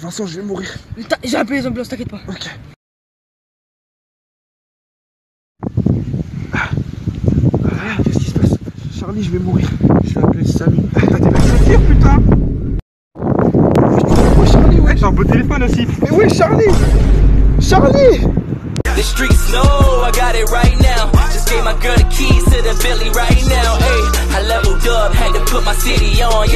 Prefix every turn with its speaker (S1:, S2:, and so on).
S1: Vincent, je vais mourir.
S2: J'ai appelé les ambulances, t'inquiète pas.
S1: Ok. Ah, qu'est-ce qui se passe? Charlie, je vais mourir. Je vais appeler Samy.
S3: Ah, t'as des personnes à dire, putain
S1: Ouais, Charlie, ouais.
S3: J'ai un beau téléphone aussi.
S1: Mais ouais, Charlie Charlie
S4: The streets know I got it right now. Just gave my girl the keys to the Billy right now. Hey, I leveled up, had to put my city on.